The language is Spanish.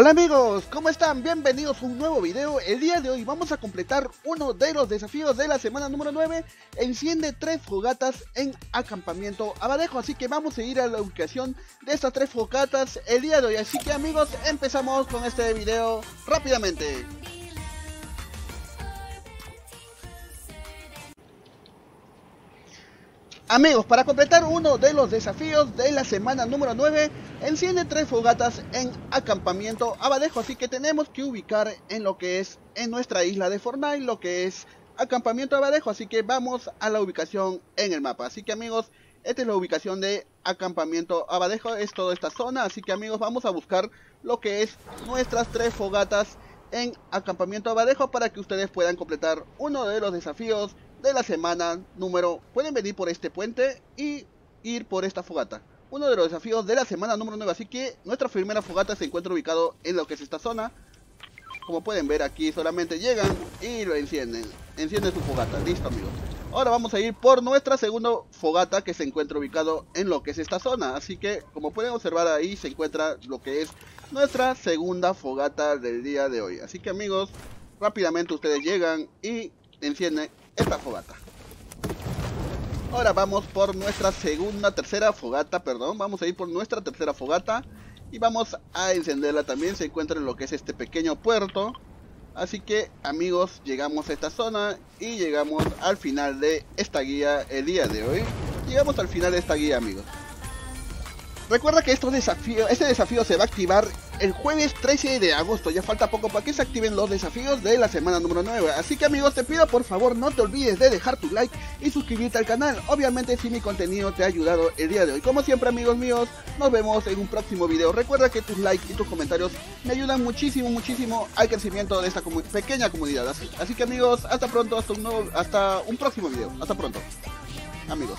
Hola amigos, ¿cómo están? Bienvenidos a un nuevo video. El día de hoy vamos a completar uno de los desafíos de la semana número 9. Enciende tres fogatas en acampamiento abadejo. Así que vamos a ir a la ubicación de estas tres fogatas el día de hoy. Así que amigos, empezamos con este video rápidamente. Amigos, para completar uno de los desafíos de la semana número 9, enciende tres fogatas en acampamiento abadejo, así que tenemos que ubicar en lo que es en nuestra isla de Fortnite, lo que es acampamiento abadejo, así que vamos a la ubicación en el mapa. Así que amigos, esta es la ubicación de acampamiento abadejo, es toda esta zona, así que amigos, vamos a buscar lo que es nuestras tres fogatas en acampamiento abadejo para que ustedes puedan completar uno de los desafíos de la semana número... Pueden venir por este puente y ir por esta fogata. Uno de los desafíos de la semana número 9. Así que nuestra primera fogata se encuentra ubicado en lo que es esta zona. Como pueden ver aquí solamente llegan y lo encienden. Encienden su fogata. Listo amigos. Ahora vamos a ir por nuestra segunda fogata que se encuentra ubicado en lo que es esta zona. Así que como pueden observar ahí se encuentra lo que es nuestra segunda fogata del día de hoy. Así que amigos, rápidamente ustedes llegan y encienden esta fogata. Ahora vamos por nuestra segunda, tercera fogata, perdón. Vamos a ir por nuestra tercera fogata. Y vamos a encenderla también. Se encuentra en lo que es este pequeño puerto. Así que amigos, llegamos a esta zona y llegamos al final de esta guía el día de hoy. Llegamos al final de esta guía amigos. Recuerda que estos desafíos, este desafío se va a activar el jueves 13 de agosto. Ya falta poco para que se activen los desafíos de la semana número 9. Así que amigos, te pido por favor no te olvides de dejar tu like y suscribirte al canal. Obviamente si mi contenido te ha ayudado el día de hoy. Como siempre amigos míos, nos vemos en un próximo video. Recuerda que tus likes y tus comentarios me ayudan muchísimo, muchísimo al crecimiento de esta pequeña comunidad. Así, que amigos, hasta pronto, hasta un, nuevo, hasta un próximo video. Hasta pronto. Amigos.